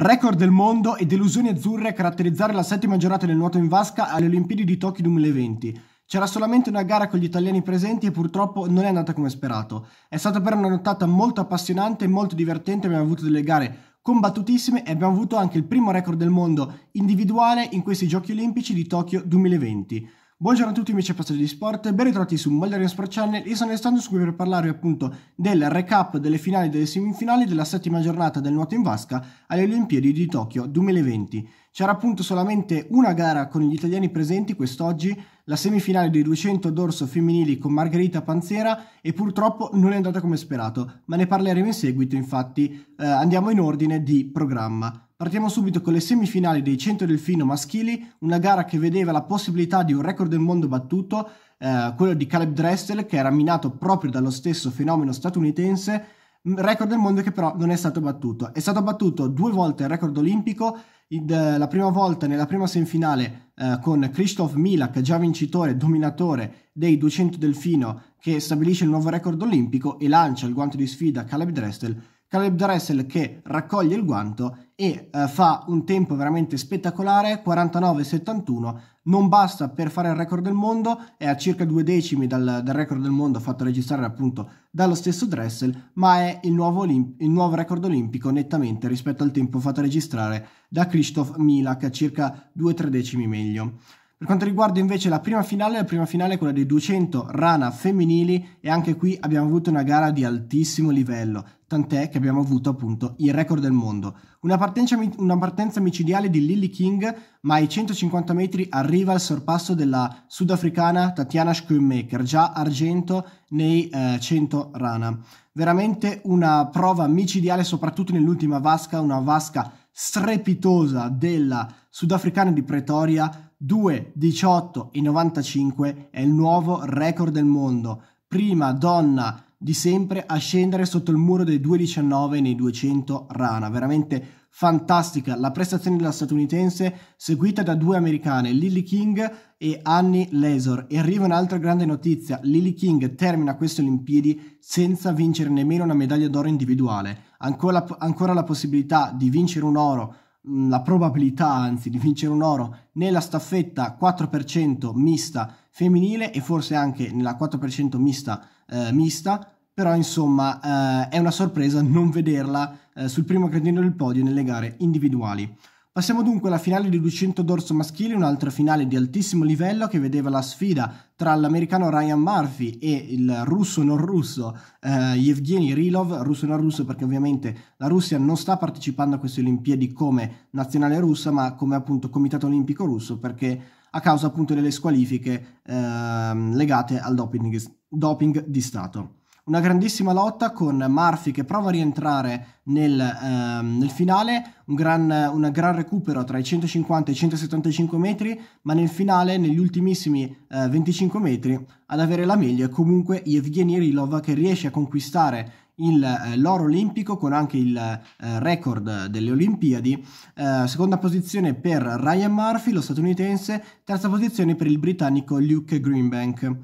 Record del mondo e delusioni azzurre a caratterizzare la settima giornata del nuoto in vasca alle Olimpiadi di Tokyo 2020. C'era solamente una gara con gli italiani presenti e purtroppo non è andata come sperato. È stata però una nottata molto appassionante e molto divertente, abbiamo avuto delle gare combattutissime e abbiamo avuto anche il primo record del mondo individuale in questi Giochi Olimpici di Tokyo 2020. Buongiorno a tutti amici appassionati di sport, ben ritrovati su Moldarian Sport Channel. Io sono Alessandro su per parlarvi appunto del recap delle finali e delle semifinali della settima giornata del nuoto in vasca alle Olimpiadi di Tokyo 2020. C'era appunto solamente una gara con gli italiani presenti quest'oggi, la semifinale dei 200 dorso femminili con Margherita Panzera e purtroppo non è andata come sperato, ma ne parleremo in seguito infatti eh, andiamo in ordine di programma. Partiamo subito con le semifinali dei 100 delfino maschili, una gara che vedeva la possibilità di un record del mondo battuto, eh, quello di Caleb Dressel, che era minato proprio dallo stesso fenomeno statunitense, record del mondo che però non è stato battuto. È stato battuto due volte il record olimpico, la prima volta nella prima semifinale eh, con Krzysztof Milak, già vincitore, dominatore dei 200 delfino, che stabilisce il nuovo record olimpico e lancia il guanto di sfida a Caleb Dressel Caleb Dressel che raccoglie il guanto e eh, fa un tempo veramente spettacolare, 49-71, non basta per fare il record del mondo, è a circa due decimi dal, dal record del mondo fatto registrare appunto dallo stesso Dressel, ma è il nuovo, olimp- il nuovo record olimpico nettamente rispetto al tempo fatto registrare da Krzysztof Milak, circa 2-3 decimi meglio. Per quanto riguarda invece la prima finale, la prima finale è quella dei 200 rana femminili e anche qui abbiamo avuto una gara di altissimo livello, tant'è che abbiamo avuto appunto il record del mondo. Una partenza, una partenza micidiale di Lily King, ma ai 150 metri arriva al sorpasso della sudafricana Tatiana Schoenmaker, già argento nei eh, 100 rana. Veramente una prova micidiale, soprattutto nell'ultima vasca, una vasca strepitosa della sudafricana di Pretoria 2, 18 e 95 è il nuovo record del mondo. Prima donna di sempre a scendere sotto il muro dei 2,19 nei 200 rana. Veramente fantastica la prestazione della statunitense seguita da due americane, Lily King e Annie Lesor. E arriva un'altra grande notizia, Lily King termina queste Olimpiadi senza vincere nemmeno una medaglia d'oro individuale. Ancora, ancora la possibilità di vincere un oro la probabilità anzi di vincere un oro nella staffetta 4% mista femminile e forse anche nella 4% mista eh, mista però insomma eh, è una sorpresa non vederla eh, sul primo gradino del podio nelle gare individuali. Passiamo dunque alla finale di 200 dorso maschile, un'altra finale di altissimo livello che vedeva la sfida tra l'americano Ryan Murphy e il russo non russo eh, Yevgeny Rilov, russo non russo perché ovviamente la Russia non sta partecipando a queste Olimpiadi come nazionale russa ma come appunto comitato olimpico russo perché a causa appunto delle squalifiche eh, legate al doping, doping di Stato. Una grandissima lotta con Murphy che prova a rientrare nel, ehm, nel finale, un gran, un gran, recupero tra i 150 e i 175 metri, ma nel finale, negli ultimissimi eh, 25 metri, ad avere la meglio è comunque Yevgeny Rilov che riesce a conquistare il, eh, l'oro olimpico con anche il eh, record delle Olimpiadi, eh, seconda posizione per Ryan Murphy, lo statunitense, terza posizione per il britannico Luke Greenbank.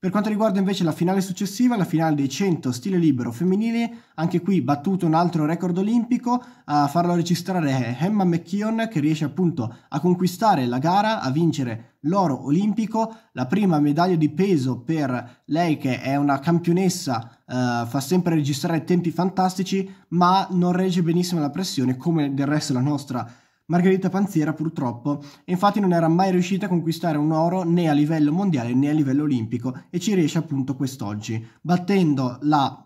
Per quanto riguarda invece la finale successiva, la finale dei 100 stile libero femminili, anche qui battuto un altro record olimpico, a farlo registrare è Emma McKeon che riesce appunto a conquistare la gara, a vincere l'oro olimpico, la prima medaglia di peso per lei che è una campionessa, eh, fa sempre registrare tempi fantastici, ma non regge benissimo la pressione come del resto la nostra Margherita Panziera purtroppo, infatti non era mai riuscita a conquistare un oro né a livello mondiale né a livello olimpico e ci riesce appunto quest'oggi, battendo la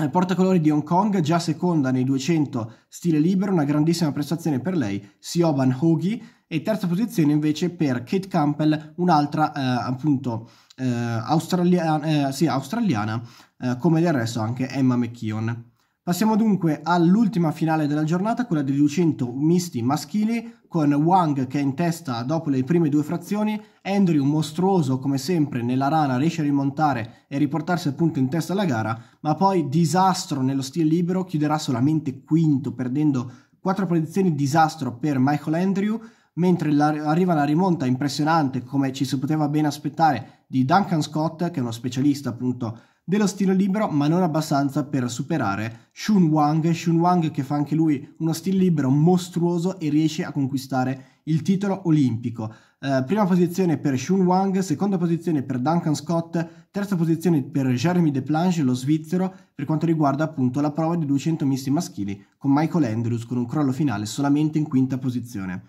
eh, portacolori di Hong Kong, già seconda nei 200 stile libero, una grandissima prestazione per lei, Sioban Hogi, e terza posizione invece per Kate Campbell, un'altra eh, appunto eh, australiana, eh, sì, australiana eh, come del resto anche Emma McKeon. Passiamo dunque all'ultima finale della giornata, quella dei 200 misti maschili, con Wang che è in testa dopo le prime due frazioni, Andrew mostruoso come sempre nella rana riesce a rimontare e riportarsi appunto in testa alla gara, ma poi disastro nello stile libero, chiuderà solamente quinto perdendo quattro posizioni disastro per Michael Andrew, mentre la, arriva la rimonta impressionante come ci si poteva ben aspettare di Duncan Scott che è uno specialista appunto dello stile libero, ma non abbastanza per superare Shun Wang, Shun Wang che fa anche lui uno stile libero mostruoso e riesce a conquistare il titolo olimpico. Uh, prima posizione per Shun Wang, seconda posizione per Duncan Scott, terza posizione per Jeremy Deplange, lo svizzero, per quanto riguarda appunto la prova di 200 misti maschili, con Michael Andrews con un crollo finale solamente in quinta posizione.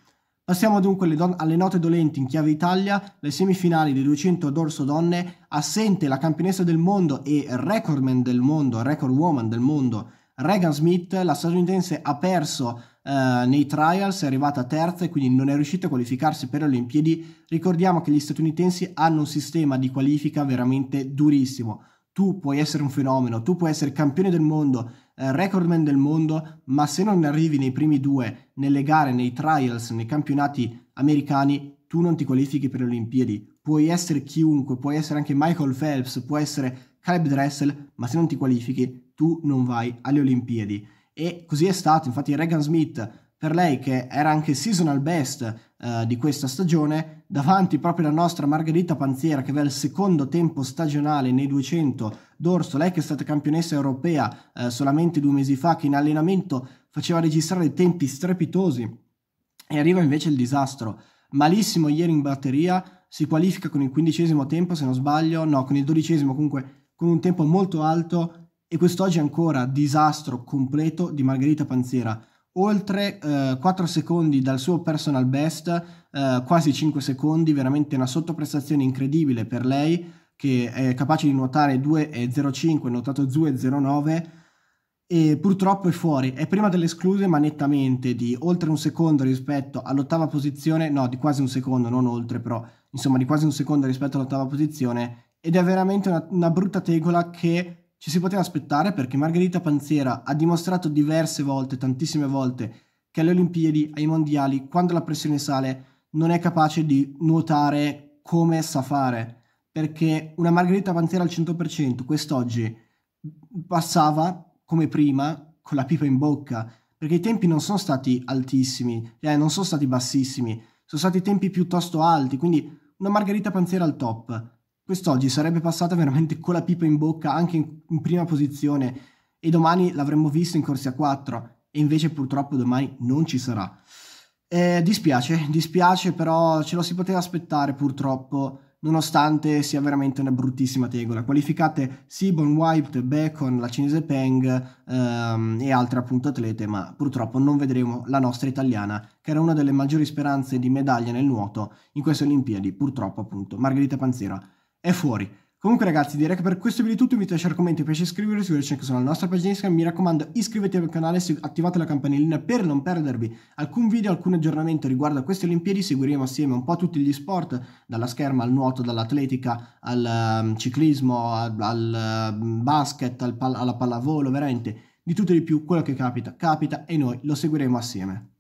Passiamo dunque alle, don- alle, note dolenti in chiave Italia, le semifinali dei 200 dorso donne, assente la campionessa del mondo e recordman del mondo, record woman del mondo, Regan Smith, la statunitense ha perso eh, nei trials, è arrivata terza e quindi non è riuscita a qualificarsi per le Olimpiadi. Ricordiamo che gli statunitensi hanno un sistema di qualifica veramente durissimo. Tu puoi essere un fenomeno, tu puoi essere campione del mondo, recordman del mondo, ma se non arrivi nei primi due nelle gare, nei trials, nei campionati americani, tu non ti qualifichi per le Olimpiadi. Puoi essere chiunque, puoi essere anche Michael Phelps, può essere Caleb Dressel, ma se non ti qualifichi, tu non vai alle Olimpiadi. E così è stato, infatti Regan Smith, per lei che era anche seasonal best uh, di questa stagione, davanti proprio alla nostra Margherita Panziera che aveva il secondo tempo stagionale nei 200 d'orso, lei che è stata campionessa europea uh, solamente due mesi fa, che in allenamento faceva registrare tempi strepitosi e arriva invece il disastro. Malissimo ieri in batteria, si qualifica con il quindicesimo tempo se non sbaglio, no, con il dodicesimo comunque con un tempo molto alto e quest'oggi ancora disastro completo di Margherita Panziera oltre eh, 4 secondi dal suo personal best, eh, quasi 5 secondi, veramente una sottoprestazione incredibile per lei che è capace di nuotare 2,05, nuotato 2,09 e purtroppo è fuori, è prima delle escluse ma nettamente di oltre un secondo rispetto all'ottava posizione, no di quasi un secondo, non oltre però, insomma di quasi un secondo rispetto all'ottava posizione ed è veramente una, una brutta tegola che ci si poteva aspettare perché Margherita Panziera ha dimostrato diverse volte, tantissime volte, che alle Olimpiadi, ai mondiali, quando la pressione sale, non è capace di nuotare come sa fare. Perché una Margherita Panziera al 100% quest'oggi passava come prima con la pipa in bocca, perché i tempi non sono stati altissimi, eh, non sono stati bassissimi, sono stati tempi piuttosto alti, quindi una Margherita Panziera al top quest'oggi sarebbe passata veramente con la pipa in bocca anche in, in prima posizione e domani l'avremmo visto in corsia 4 e invece purtroppo domani non ci sarà. Eh, dispiace, dispiace, però ce lo si poteva aspettare purtroppo, nonostante sia veramente una bruttissima tegola. Qualificate Sibon, White, Bacon, la cinese Peng ehm, e altre appunto atlete, ma purtroppo non vedremo la nostra italiana, che era una delle maggiori speranze di medaglia nel nuoto in queste Olimpiadi, purtroppo appunto, Margherita Panzera è fuori. Comunque ragazzi direi che per questo video è tutto, vi lasciare commenti, piace iscrivervi, seguirci anche sulla nostra pagina Instagram, mi raccomando iscrivetevi al canale, attivate la campanellina per non perdervi alcun video, alcun aggiornamento riguardo a queste Olimpiadi, seguiremo assieme un po' tutti gli sport, dalla scherma al nuoto, dall'atletica al um, ciclismo, al, al um, basket, al pal alla pallavolo, veramente di tutto e di più, quello che capita, capita e noi lo seguiremo assieme.